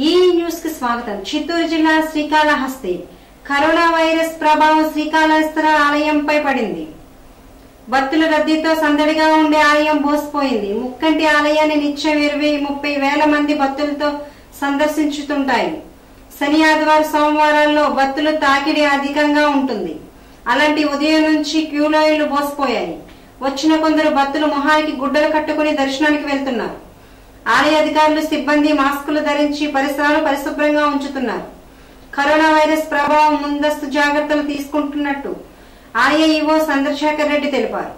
స్వాగతం. చిత్తూరు జిల్లా Srikalahasti. Corona virus ప్రభావం శ్రీకాళహస్తి ఆలయంపై పడింది. భక్తుల రద్దీతో సందడిగా ఉండే ఆలయం బోసిపోయింది. ముక్కంటి ఆలయాన్ని నిత్యం ఇరవై ముప్పై వేల మంది భక్తులతో సందర్శించుతుంటాయి. శని ఆదివారం సోమవారాల్లో భక్తుల తాకిడి అధికంగా ఉంటుంది. అలాంటి ఉదయం నుంచి క్యూలైన్లు బోసిపోయాయి. వచ్చిన కొందరు భక్తులు మొహానికి గుడ్డలు కట్టుకుని దర్శనానికి వెళ్తున్నారు. ఆలయ అధికారులు సిబ్బంది మాస్కులు ధరించి పరిసరాలు పరిశుభ్రంగా ఉంచుతున్నారు. కరోనా వైరస్ ప్రభావం ముందస్తు జాగ్రత్తలు తీసుకుంటున్నట్టు ఆలయ ఈవో చంద్రశేఖర్ రెడ్డి తెలిపారు.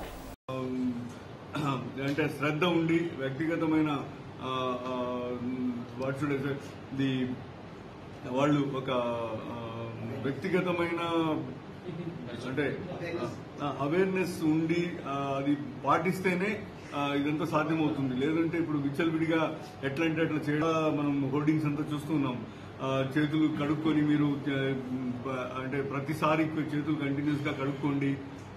అంటే శ్రద్ధ ఉండి వ్యక్తిగతమైన ది వాళ్ళు ఒక వ్యక్తిగతమైన అంటే అవేర్నెస్ ఉండి అది పాటిస్తేనే ఇదంతా సాధ్యమవుతుంది. లేదంటే ఇప్పుడు విచ్చలవిడిగా ఎట్లా అంటే అట్లా చేయడం మనం హోర్డింగ్స్ అంతా చూస్తున్నాం చేతులు కడుక్కొని మీరు అంటే ప్రతిసారి చేతులు కంటిన్యూస్గా కడుక్కోండి.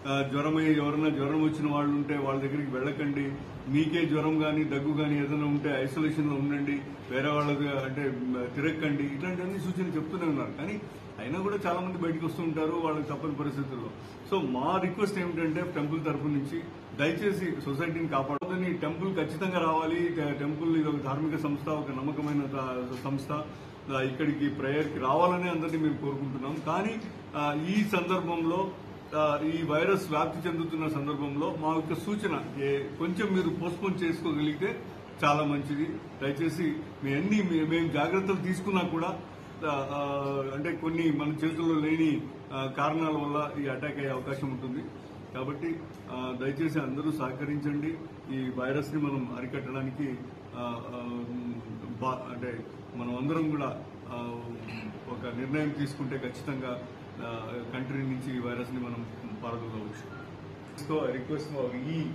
ఆ, జ్వరం ఎవరైనా జ్వరం వచ్చిన వాళ్ళు ఉంటే వాళ్ళ దగ్గరికి వెళ్ళకండి. మీకే జ్వరం కానీ దగ్గు కానీ ఏదైనా ఉంటే ఐసోలేషన్లో ఉండండి. వేరే వాళ్ళకి అంటే మ, తిరగకండి. ఇట్లాంటివన్నీ సూచనలు చెప్తూనే ఉన్నారు. కానీ అయినా కూడా చాలా మంది బయటకు వస్తూ ఉంటారు వాళ్ళకి తప్పని పరిస్థితుల్లో. సో మా రిక్వెస్ట్ ఏమిటంటే టెంపుల్ తరఫు నుంచి దయచేసి సొసైటీని కాపాడుదని టెంపుల్ ఖచ్చితంగా రావాలి. టెంపుల్ ఇది ఒక ధార్మిక సంస్థ ఒక నమ్మకమైన సంస్థ. ఇక్కడికి ప్రేయర్కి రావాలని అందరినీ మేము కోరుకుంటున్నాం. కానీ ఈ సందర్భంలో ఈ వైరస్ వ్యాప్తి చెందుతున్న సందర్భంలో మా యొక్క సూచన ఏ- కొంచెం మీరు పోస్ట్పోన్ చేసుకోగలిగితే చాలా మంచిది. దయచేసి మీ అన్ని మేము జాగ్రత్తలు తీసుకున్నా కూడా అంటే కొన్ని మన చేతుల్లో లేని కారణాల వల్ల ఈ అటాక్ అయ్యే అవకాశం ఉంటుంది. కాబట్టి దయచేసి అందరూ సహకరించండి. ఈ వైరస్ని మనం అరికట్టడానికి బా- అంటే మనం అందరం కూడా ఒక నిర్ణయం తీసుకుంటే ఖచ్చితంగా కంట్రీ నుంచి ఈ వైరస్ని మనం పారదలవచ్చు. సో రిక్వెస్ట్ ఈ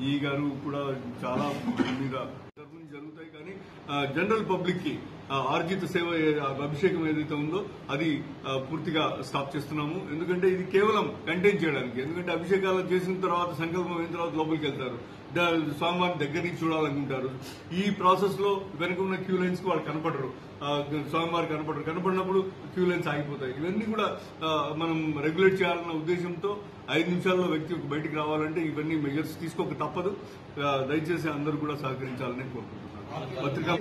ఈ గారు కూడా చాలా మీద జరుగుతాయి కానీ జనరల్ పబ్లిక్కి ఆర్జిత సేవ అభిషేకం ఏదైతే ఉందో అది పూర్తిగా స్టాప్ చేస్తున్నాము. ఎందుకంటే ఇది కేవలం కంటైన్ చేయడానికి. ఎందుకంటే అభిషేకాలు చేసిన తర్వాత సంకల్పం అయిన తర్వాత లోపలికి వెళ్తారు. స్వామివారిని దగ్గర నుంచి చూడాలనుకుంటారు. ఈ ప్రాసెస్లో వెనక ఉన్న క్యూ లైన్స్కి వాళ్ళు కనపడరు. స్వామివారు కనపడరు. కనపడినప్పుడు క్యూ లైన్స్ ఆగిపోతాయి. ఇవన్నీ కూడా మనం రెగ్యులేట్ చేయాలన్న ఉద్దేశంతో ఐదు నిమిషాల్లో వ్యక్తి బయటికి రావాలంటే ఇవన్నీ మెజర్స్ తీసుకోక తప్పదు. దయచేసి అందరూ కూడా సహకరించాలని కోరుకుంటున్నాను. పత్రికా